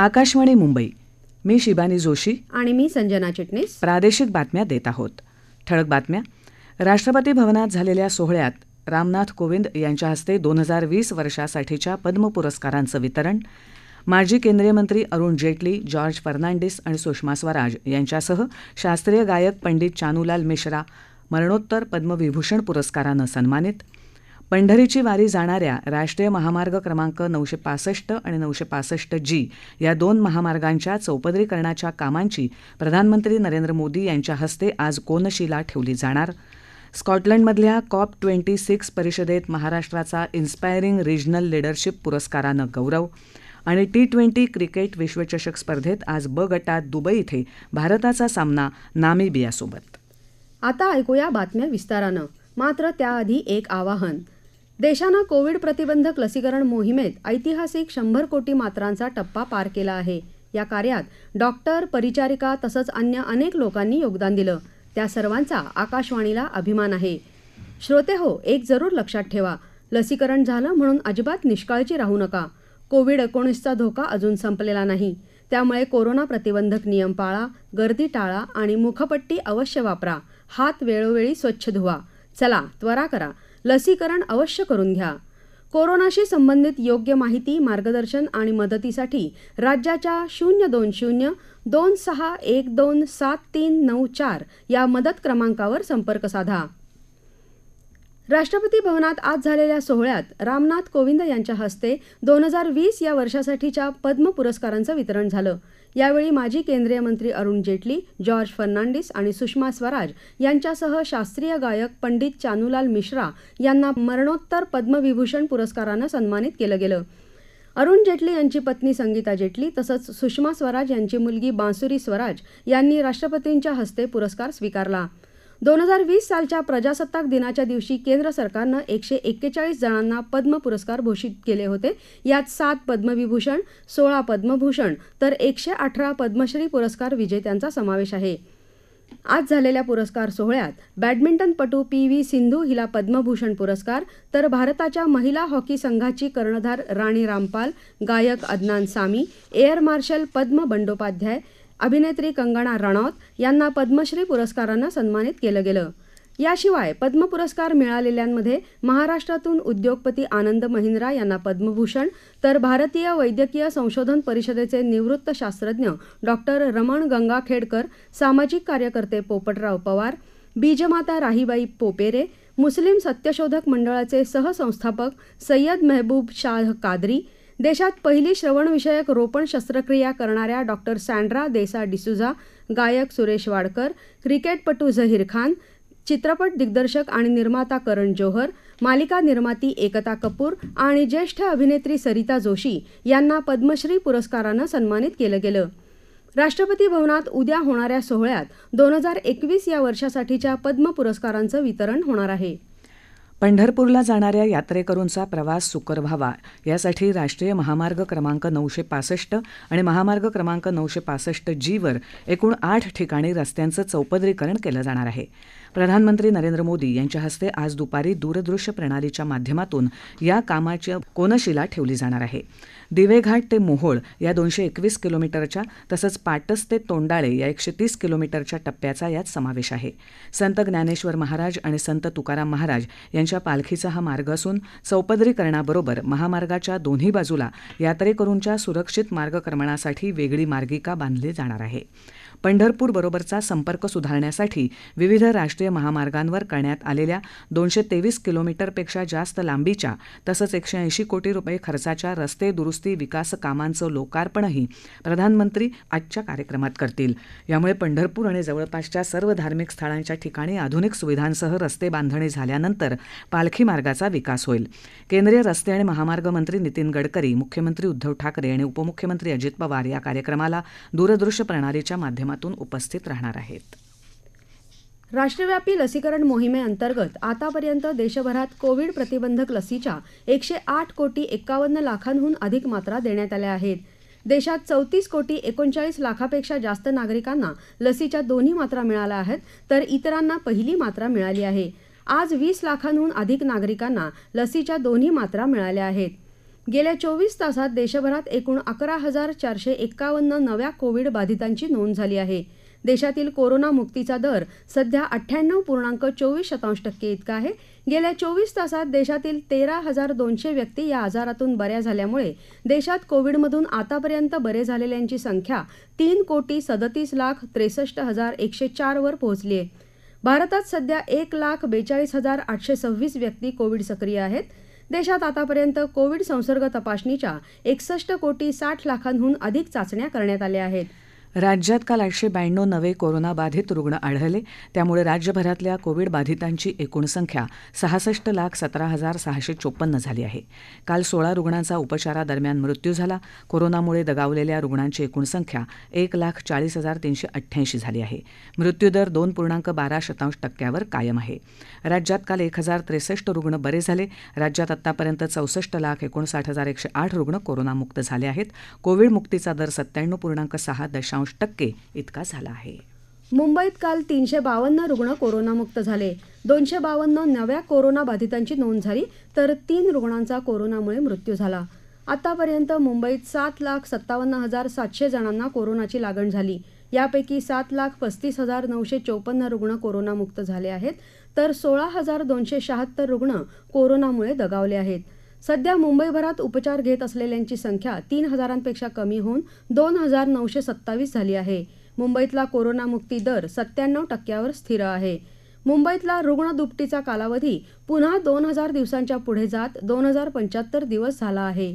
आकाशवाणी मुंबई. मी शिबानी जोशी. आणि मी संजना चिटणीस. प्रादेशिक बातम्या देत आहोत. ठळक बातम्या. राष्ट्रपती भवनात झालेल्या सोहळ्यात रामनाथ कोविंद यांच्या हस्ते दोन हजार वीस वर्षासाठीच्या पद्म पुरस्कारांचं वितरण माजी केंद्रीय मंत्री अरुण जेटली जॉर्ज फर्नांडिस आणि सुषमा स्वराज यांच्यासह शास्त्रीय गायक पंडित चानूलाल मिश्रा मरणोत्तर पद्मविभूषण पुरस्कारानं सन्मानित पंढरीची वारी जाणाऱ्या राष्ट्रीय महामार्ग क्रमांक नऊशे पासष्ट आणि नऊशे पासष्ट जी या दोन महामार्गांच्या चौपदरीकरणाच्या कामांची प्रधानमंत्री नरेंद्र मोदी यांच्या हस्ते आज कोनशिला ठेवली जाणार. स्कॉटलंडमधल्या कॉप ट्वेंटी सिक्स परिषदेत महाराष्ट्राचा इन्स्पायरिंग रिजनल लिडरशिप पुरस्कारानं गौरव आणि टी ट्वेंटी क्रिकेट विश्वचषक स्पर्धेत आज ब गटात दुबई इथे भारताचा सामना नामिबियासोबत. आता ऐकूया बातम्या विस्तारानं. मात्र त्याआधी एक आवाहन. देशानं कोविड प्रतिबंधक लसीकरण मोहिमेत ऐतिहासिक शंभर कोटी मात्रांचा टप्पा पार केला आहे. या कार्यात डॉक्टर परिचारिका तसंच अन्य अनेक लोकांनी योगदान दिलं. त्या सर्वांचा आकाशवाणीला अभिमान आहे. श्रोते हो एक जरूर लक्षात ठेवा. लसीकरण झालं म्हणून अजिबात निष्काळजी राहू नका. कोविड एकोणीसचा धोका अजून संपलेला नाही. त्यामुळे कोरोना प्रतिबंधक नियम पाळा गर्दी टाळा आणि मुखपट्टी अवश्य वापरा. हात वेळोवेळी स्वच्छ धुवा. चला त्वरा करा. लसीकरण अवश्य करून घ्या. कोरोनाशी संबंधित योग्य माहिती मार्गदर्शन आणि मदतीसाठी राज्याच्या शून्य दोन शून्य दोन सहा एक दोन सात तीन नऊ चार या मदत क्रमांकावर संपर्क साधा. राष्ट्रपती भवनात आज झालेल्या सोहळ्यात रामनाथ कोविंद यांच्या हस्ते दोन हजार वीस या वर्षासाठीच्या पद्म पुरस्कारांचं वितरण झालं. यावेळी माजी केंद्रीय मंत्री अरुण जेटली जॉर्ज फर्नांडिस आणि सुषमा स्वराज यांच्यासह शास्त्रीय गायक पंडित चानूलाल मिश्रा यांना मरणोत्तर पद्मविभूषण पुरस्कारानं सन्मानित केलं गेलं. अरुण जेटली यांची पत्नी संगीता जेटली तसंच सुषमा स्वराज यांची मुलगी बांसुरी स्वराज यांनी राष्ट्रपतींच्या हस्ते पुरस्कार स्वीकारला. दोन हजार वीस सालच्या प्रजासत्ताक दिनाच्या दिवशी केंद्र सरकारनं एकशे एक्केचाळीस जणांना पद्म पुरस्कार घोषित केले होते. यात सात पद्मविभूषण सोळा पद्मभूषण तर एकशे अठरा पद्मश्री पुरस्कार विजेत्यांचा समावेश आहे. आज झालेल्या पुरस्कार सोहळ्यात बॅडमिंटनपटू पी व्ही सिंधू हिला पद्मभूषण पुरस्कार तर भारताच्या महिला हॉकी संघाची कर्णधार राणी रामपाल गायक अदनान सामी एअर मार्शल पद्म बंडोपाध्याय अभिनेत्री कंगना रणौत यांना पद्मश्री पुरस्कारानं सन्मानित केलं गेलं. याशिवाय पद्म पुरस्कार मिळालेल्यांमध्ये महाराष्ट्रातून उद्योगपती आनंद महिंद्रा यांना पद्मभूषण तर भारतीय वैद्यकीय संशोधन परिषदेचे निवृत्त शास्त्रज्ञ डॉक्टर रमण गंगाखेडकर सामाजिक कार्यकर्ते पोपटराव पवार बीजमाता राहीबाई पोपेरे मुस्लिम सत्यशोधक मंडळाचे सहसंस्थापक सय्यद मेहबूब शाह कादरी देशात पहिली श्रवणविषयक रोपण शस्त्रक्रिया करणाऱ्या डॉक्टर सँड्रा देसा डिसुझा गायक सुरेश वाडकर क्रिकेटपटू झहीर खान चित्रपट दिग्दर्शक आणि निर्माता करण जोहर मालिका निर्माती एकता कपूर आणि ज्येष्ठ अभिनेत्री सरिता जोशी यांना पद्मश्री पुरस्कारानं सन्मानित केलं गेलं. राष्ट्रपती भवनात उद्या होणाऱ्या सोहळ्यात दोन हजार एकवीस या वर्षासाठीच्या पद्म पुरस्कारांचं वितरण होणार आहे. पंढरपूरला जाणाऱ्या यात्रेकरूंचा प्रवास सुकर व्हावा. यासाठी राष्ट्रीय महामार्ग क्रमांक नऊशे पासष्ट आणि महामार्ग क्रमांक नऊशे पासष्ट जीवर एकूण आठ ठिकाणी रस्त्यांचं चौपदरीकरण केलं जाणार आहे. प्रधानमंत्री नरेंद्र मोदी यांच्या हस्ते आज दुपारी दूरदृश्य प्रणालीच्या माध्यमातून या कामाची कोनशिला ठेवली जाणार आहे. दिवेघाट ते मोहोळ या दोनशे एकवीस किलोमीटरच्या तसंच पाटस ते तोंडाळे या एकशे तीस किलोमीटरच्या टप्प्याचा यात समावेश आहे. संत ज्ञानेश्वर महाराज आणि संत तुकाराम महाराज यांच्या पालखीचा हा मार्ग असून चौपदरीकरणाबरोबर महामार्गाच्या दोन्ही बाजूला यात्रेकरूंच्या सुरक्षित मार्गक्रमणासाठी वेगळी मार्गिका बांधली जाणार आहे. पंढरपूर बरोबरचा संपर्क सुधारण्यासाठी विविध राष्ट्रीय महामार्गांवर करण्यात आलेल्या दोनशे तेवीस किलोमीटरपेक्षा जास्त लांबीच्या तसंच एकशे ऐंशी कोटी रुपये खर्चाच्या रस्ते दुरुस्ती विकास कामांचं लोकार्पणही प्रधानमंत्री आजच्या कार्यक्रमात करतील. यामुळे पंढरपूर आणि जवळपासच्या सर्व धार्मिक स्थळांच्या ठिकाणी आधुनिक सुविधांसह रस्ते बांधणी झाल्यानंतर पालखी मार्गाचा विकास होईल. केंद्रीय रस्ते आणि महामार्ग मंत्री नितीन गडकरी मुख्यमंत्री उद्धव ठाकरे आणि उपमुख्यमंत्री अजित पवार या कार्यक्रमाला दूरदृश्य प्रणालीच्या माध्यमातून उपस्थित राहणार आहेत. राष्ट्रव्यापी लसीकरण मोहिमेअंतर्गत आतापर्यंत देशभरात कोविड प्रतिबंधक लसीच्या एकशे आठ कोटी एक्कावन्न लाखांहून अधिक मात्रा देण्यात आल्या आहेत. देशात चौतीस कोटी एकोणचाळीस लाखापेक्षा जास्त नागरिकांना लसीच्या दोन्ही मात्रा मिळाल्या आहेत तर इतरांना पहिली मात्रा मिळाली आहे. आज वीस लाखांहून अधिक नागरिकांना लसीच्या दोन्ही मात्रा मिळाल्या आहेत. गेल्या चोवीस तासात देशभरात एकूण अकरा हजार चारशे एक्कावन्न नव्या कोविड बाधितांची नोंद झाली आहे. देशातील कोरोना मुक्तीचा दर सध्या अठ्ठ्याण्णव पूर्णांक चोवीस शतांश टक्के इतका आहे. गेल्या चोवीस तासात देशातील तेरा हजार दोनशे व्यक्ती या आजारातून बऱ्या झाल्यामुळे देशात कोविडमधून आतापर्यंत बरे झालेल्यांची संख्या तीन कोटी सदतीस लाख त्रेसष्ट हजार एकशे चारवर पोहोचली आहे भारतात सध्या एक लाख बेचाळीस हजार आठशे सव्वीस व्यक्ती कोविड सक्रिय आहेत. देशात आतापर्यंत कोविड संसर्ग तपासणीच्या एकसष्ट कोटी साठ लाखांहून अधिक चाचण्या करण्यात आल्या आहेत. राज्यात काल आठशे ब्याण्णव नवे कोरोनाबाधित रुग्ण आढळले. त्यामुळे राज्यभरातल्या कोविड बाधितांची एकूण संख्या सहासष्ट लाख सतरा हजार सहाशे चोपन्न झाली आहे. काल सोळा रुग्णांचा उपचारादरम्यान मृत्यू झाला. कोरोनामुळे दगावलेल्या रुग्णांची एकूण संख्या एक लाख चाळीस हजार तीनशे अठ्ठ्याऐंशी झाली आहे. मृत्यूदर दोन पूर्णांक बारा शतांश टक्क्यावर कायम आहे. राज्यात काल एक हजार त्रेसष्ट रुग्ण बरे झाले. राज्यात आतापर्यंत चौसष्ट लाख एकोणसाठ हजार एकशे आठ रुग्ण कोरोनामुक्त झाले आहेत. कोविड मुक्तीचा दर सत्त्याण्णव पूर्णांक सहा दशांश टक्के इतका झाला आहे. मुंबईत काल तीनशे बावन्न रुग्ण कोरोनामुक्त झाले. दोनशे बावन्न नव्या कोरोना बाधितांची नोंद झाली तर तीन रुग्णांचा कोरोनामुळे मृत्यू झाला. आतापर्यंत मुंबईत सात लाख सत्तावन्न हजार सातशे जणांना कोरोनाची लागण झाली. यापैकी सात लाख पस्तीस हजार नऊशे चौपन्न रुग्ण कोरोनामुक्त झाले आहेत तर सोळा हजार दोनशे शहात्तर रुग्ण कोरोनामुळे दगावले आहेत. सध्या मुंबईभरात उपचार घेत असलेल्यांची संख्या तीन हजारांपेक्षा कमी होऊन दोन हजार नऊशे सत्तावीस झाली आहे. मुंबईतला कोरोनामुक्ती दर सत्त्याण्णव टक्क्यावर स्थिर आहे. मुंबईतला रुग्ण दुपटीचा कालावधी पुन्हा दोन हजार दिवसांच्या पुढे जात दोन हजार पंच्याहत्तर दिवस झाला आहे.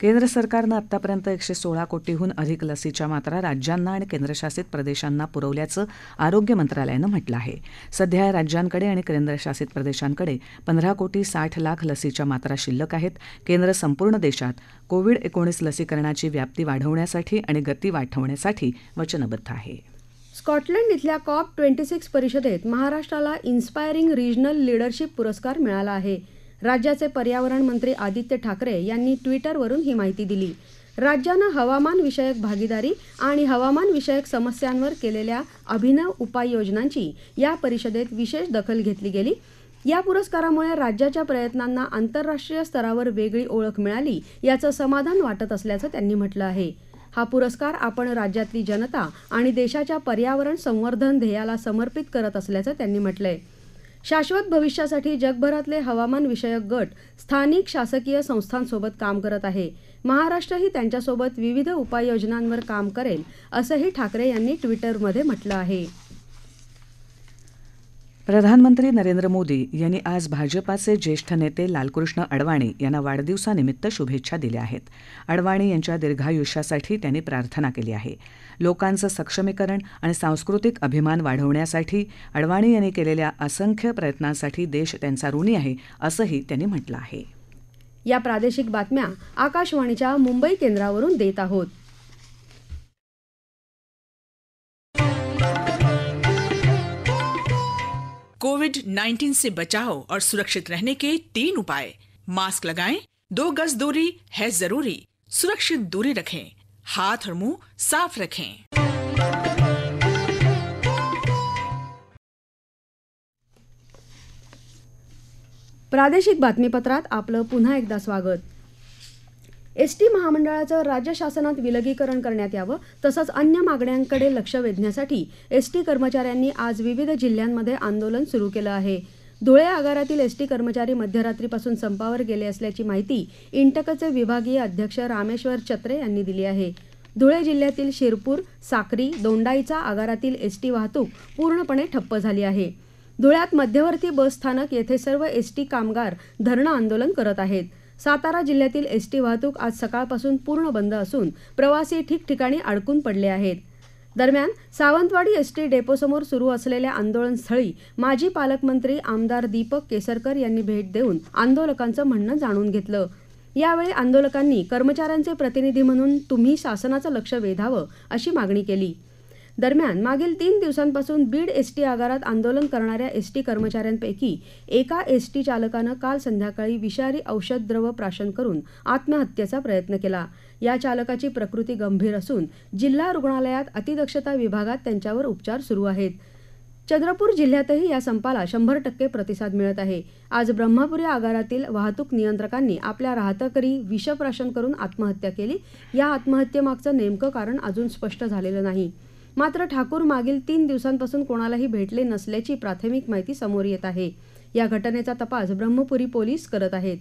केंद्र सरकारनं आतापर्यंत एकशे सोळा कोटीहून अधिक लसीच्या मात्रा राज्यांना आणि केंद्रशासित प्रदेशांना पुरवल्याचं आरोग्य मंत्रालयानं म्हटलं आहे. सध्या राज्यांकडे आणि केंद्रशासित प्रदेशांकडे पंधरा कोटी साठ लाख लसीच्या मात्रा शिल्लक आहेत. केंद्र संपूर्ण देशात कोविड एकोणीस लसीकरणाची व्याप्ती वाढवण्यासाठी आणि गती वाढवण्यासाठी वचनबद्ध आहे. स्कॉटलंड इथल्या कॉप ट्वेंटी सिक्स परिषदेत महाराष्ट्राला इन्स्पायरिंग रिजनल लीडरशिप पुरस्कार मिळाला आहे. राज्याचे पर्यावरण मंत्री आदित्य ठाकरे यांनी ट्विटरवरून ही माहिती दिली. राज्यानं हवामानविषयक भागीदारी आणि हवामानविषयक समस्यांवर केलेल्या अभिनव उपाययोजनांची या परिषदेत विशेष दखल घेतली गेली. या पुरस्कारामुळे राज्याच्या प्रयत्नांना आंतरराष्ट्रीय स्तरावर वेगळी ओळख मिळाली याचं समाधान वाटत असल्याचं त्यांनी म्हटलं आहे. हा पुरस्कार आपण राज्यातली जनता आणि देशाच्या पर्यावरण संवर्धन ध्येयाला समर्पित करत असल्याचं त्यांनी म्हटलंय. शाश्वत भविष्यासाठी जगभरातले हवामान विषयक गट स्थानिक शासकीय संस्थांसोबत काम करत आहे. महाराष्ट्रही त्यांच्यासोबत विविध उपाययोजनांवर काम करेल असंही ठाकरे यांनी ट्विटरमध्ये म्हटलं आहे. प्रधानमंत्री नरेंद्र मोदी यांनी आज भाजपाचे ज्येष्ठ नेते लालकृष्ण अडवाणी यांना वाढदिवसानिमित्त शुभेच्छा दिल्या आहेत. अडवाणी यांच्या दीर्घायुष्यासाठी त्यांनी प्रार्थना केली आहे. लोकांचं सक्षमीकरण आणि सांस्कृतिक अभिमान वाढवण्यासाठी अडवाणी यांनी केलेल्या असंख्य प्रयत्नांसाठी देश त्यांचा ऋणी आहे असंही त्यांनी म्हटलं आहे. या प्रादेशिक बातम्या आकाशवाणीच्या मुंबई केंद्रावरून देत आहोत. कोविड 19 से बचाव और सुरक्षित रहने के तीन उपाय। मास्क लगाएँ, दो गज दूरी है ज़रूरी। सुरक्षित दूरी रखें, हाथ और मुँह साफ़ रखें। प्रादेशिक बातमीपत्रात आपलं पुन्हा एकदा स्वागत। एस टी महामंडळाचं राज्य शासनात विलगीकरण करण्यात यावं तसंच अन्य मागण्यांकडे लक्ष वेधण्यासाठी एस टी कर्मचाऱ्यांनी आज विविध जिल्ह्यांमध्ये आंदोलन सुरू केलं आहे. धुळे आगारातील एस टी कर्मचारी मध्यरात्रीपासून संपावर गेले असल्याची माहिती इंटकचे विभागीय अध्यक्ष रामेश्वर चत्रे यांनी दिली आहे. धुळे जिल्ह्यातील शिरपूर साक्री दोंडाईचा आगारातील एस टी वाहतूक पूर्णपणे ठप्प झाली आहे. धुळ्यात मध्यवर्ती बस स्थानक येथे सर्व एस टी कामगार धरणं आंदोलन करत आहेत. सातारा जिल्ह्यातील एस टी वाहतूक आज सकाळपासून पूर्ण बंद असून प्रवासी ठिकठिकाणी अडकून पडले आहेत. दरम्यान सावंतवाडी एस टी डेपोसमोर सुरू असलेल्या आंदोलनस्थळी माजी पालकमंत्री आमदार दीपक केसरकर यांनी भेट देऊन आंदोलकांचं म्हणणं जाणून घेतलं. यावेळी आंदोलकांनी कर्मचाऱ्यांचे प्रतिनिधी म्हणून तुम्ही शासनाचं लक्ष वेधावं अशी मागणी केली. दरम्यान मागील तीन दिवसांपासून बीड एस टी आगारात आंदोलन करणाऱ्या एस टी कर्मचाऱ्यांपैकी एका एस टी चालकानं काल संध्याकाळी विषारी औषध द्रव प्राशन करून आत्महत्येचा प्रयत्न केला. या चालकाची प्रकृती गंभीर असून जिल्हा रुग्णालयात अतिदक्षता विभागात त्यांच्यावर उपचार सुरू आहेत. चंद्रपूर जिल्ह्यातही या संपाला शंभर टक्के प्रतिसाद मिळत आहे. आज ब्रह्मपुरी आगारातील वाहतूक नियंत्रकांनी आपल्या राहतकरी विषप्राशन करून आत्महत्या केली. या आत्महत्येमागचं नेमकं कारण अजून स्पष्ट झालेलं नाही. मात्र ठाकूर मागील तीन दिवसांपासून कोणालाही भेटले नसल्याची प्राथमिक माहिती समोर येत आहे. या घटनेचा तपास ब्रह्मपुरी पोलीस करत आहेत.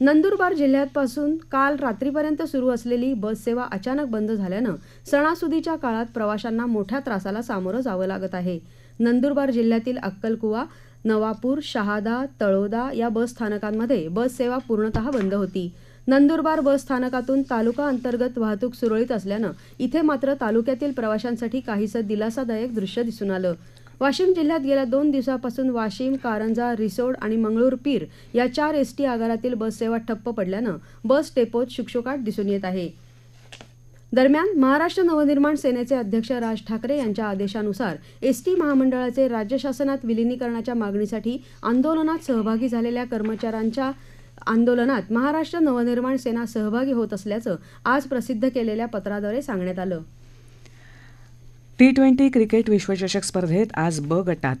नंदुरबार जिल्ह्यापासून काल रात्रीपर्यंत सुरू असलेली बससेवा अचानक बंद झाल्यानं सणासुदीच्या काळात प्रवाशांना मोठ्या त्रासाला सामोरं जावं लागत आहे. नंदुरबार जिल्ह्यातील अक्कलकुवा नवापूर शहादा तळोदा या बस स्थानकांमध्ये बस सेवा पूर्णतः बंद होती. नंदुरबार बस स्थानकातून तालुका अंतर्गत वाहतूक सुरळीत असल्यानं इथे मात्र तालुक्यातील प्रवाशांसाठी काहीसं दिलासादायक दृश्य दिसून आलं. वाशिम जिल्ह्यात गेल्या दोन दिवसापासून वाशिम कारंजा रिसोड आणि मंगळूर पीर या चार एसटी आगारातील बससेवा ठप्प पडल्यानं बस डेपोत शुकशुकाट दिसून येत आहे. दरम्यान महाराष्ट्र नवनिर्माण सेनेचे अध्यक्ष राज ठाकरे यांच्या आदेशानुसार एसटी महामंडळाचे राज्य शासनात विलिनीकरणाच्या मागणीसाठी आंदोलनात सहभागी झालेल्या कर्मचाऱ्यांच्या आंदोलनात महाराष्ट्र नवनिर्माण सेना सहभागी होत असल्याचं आज प्रसिद्ध केलेल्या पत्राद्वारे सांगण्यात आलं. टी ट्वेंटी क्रिकेट विश्वचषक स्पर्धेत आज ब गटात.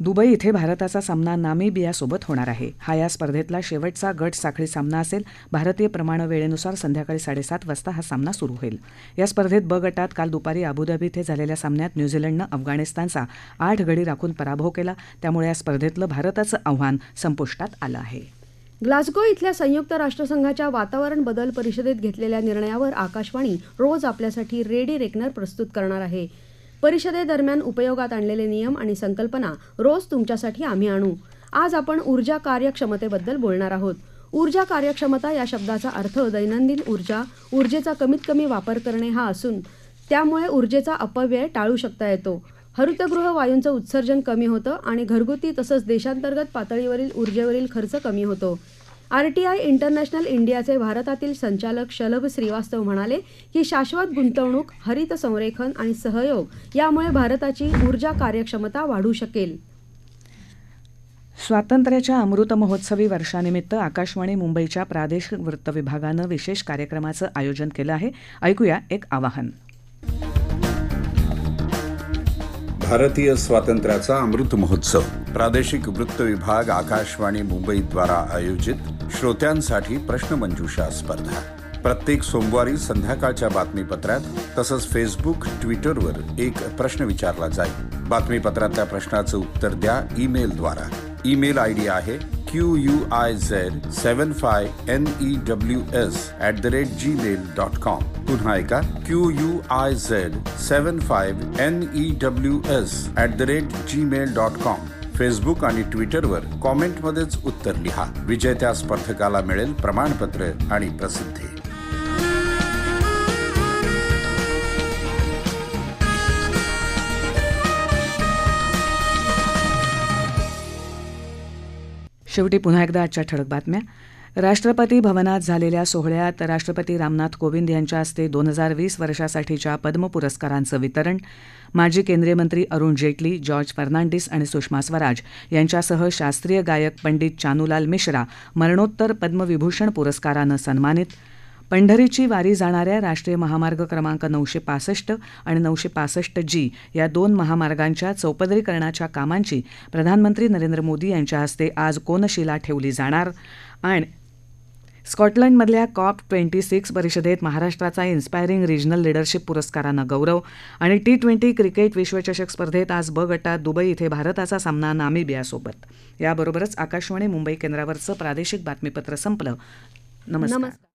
दुबई इथे भारताचा सामना नामिबियासोबत होणार आहे. हा या स्पर्धेतला शेवटचा गट साखळी सामना असेल. भारतीय प्रमाण वेळेनुसार संध्याकाळी साडेसात वाजता हा सामना सुरू होईल. या स्पर्धेत ब गटात काल दुपारी अबुधाबी इथे झालेल्या सामन्यात न्यूझीलंडनं अफगाणिस्तानचा आठ गडी राखून पराभव केला. त्यामुळे या स्पर्धेतलं भारताचं आव्हान संपुष्टात आलं आहे. ग्लासगो इथल्या संयुक्त राष्ट्रसंघाच्या वातावरण बदल परिषदेत घेतलेल्या निर्णयावर आकाशवाणी रोज आपल्यासाठी रेडी रेकनर प्रस्तुत करणार आहे. परिषदेदरम्यान उपयोगात आणलेले नियम आणि संकल्पना रोज तुमच्यासाठी आम्ही आणू. आज आपण ऊर्जा कार्यक्षमतेबद्दल बोलणार आहोत. ऊर्जा कार्यक्षमता या शब्दाचा अर्थ दैनंदिन ऊर्जा ऊर्जेचा कमीत कमी वापर करणे हा असून त्यामुळे ऊर्जेचा अपव्यय टाळू शकता येतो. हरितगृह वायूंचं उत्सर्जन कमी होतं आणि घरगुती तसंच देशांतर्गत पातळीवरील ऊर्जेवरील खर्च कमी होतो. आरटीआय इंटरनॅशनल इंडियाचे भारतातील संचालक शलभ श्रीवास्तव म्हणाले की शाश्वत गुंतवणूक हरित संरेखन आणि सहयोग यामुळे भारताची ऊर्जा कार्यक्षमता वाढू शकेल. स्वातंत्र्याच्या अमृत महोत्सवी वर्षानिमित्त आकाशवाणी मुंबईच्या प्रादेशिक वृत्त विभागानं विशेष कार्यक्रमाचं आयोजन केलं आहे. ऐकूया एक आवाहन. भारतीय स्वातंत्र्याचा अमृत महोत्सव. प्रादेशिक वृत्त विभाग आकाशवाणी मुंबईद्वारा आयोजित. श्रोत्यांसाठी प्रश्नमंजुषा स्पर्धा. प्रत्येक सोमवारी संध्याकाळच्या बातमीपत्रात तसंच फेसबुक ट्विटरवर एक प्रश्न विचारला जाईल. बातमीपत्रातल्या प्रश्नाचं उत्तर द्या ईमेलद्वारा ईमेल आय डी आहे Q U I Z seven five N E W S at the rate Gmail dot com पुन्हा ऐका Q U I Z seven five N E W S at the rate Gmail dot com Facebook आणि ट्विटरवर कॉमेंटमध्येच उत्तर लिहा. विजेत्या स्पर्धकाला मिळेल प्रमाणपत्र आणि प्रसिद्धी. शेवटी पुन्हा एकदा आजच्या ठळक बातम्या. राष्ट्रपती भवनात झालेल्या सोहळ्यात राष्ट्रपती रामनाथ कोविंद यांच्या हस्ते दोन हजार वीस वर्षासाठीच्या पद्म पुरस्कारांचं वितरण माजी केंद्रीय मंत्री अरुण जेटली जॉर्ज फर्नांडिस आणि सुषमा स्वराज यांच्यासह शास्त्रीय गायक पंडित चानूलाल मिश्रा मरणोत्तर पद्मविभूषण पुरस्कारानं सन्मानित पंढरीची वारी जाणाऱ्या राष्ट्रीय महामार्ग क्रमांक नऊशे पासष्ट आणि नऊशे पासष्ट जी या दोन महामार्गांच्या चौपदरीकरणाच्या कामांची प्रधानमंत्री नरेंद्र मोदी यांच्या हस्ते आज कोनशिला ठेवली जाणार. आणि स्कॉटलंडमधल्या कॉप ट्वेंटी सिक्स परिषदेत महाराष्ट्राचा इन्स्पायरिंग रिजनल लिडरशिप पुरस्कारानं गौरव आणि टी ट्वेंटी क्रिकेट विश्वचषक स्पर्धेत आज ब गटात दुबई इथे भारताचा सामना नामिबियासोबत. याबरोबरच आकाशवाणी मुंबई केंद्रावरचं प्रादेशिक बातमीपत्र संपलं. नमस्कार. नमस्कार.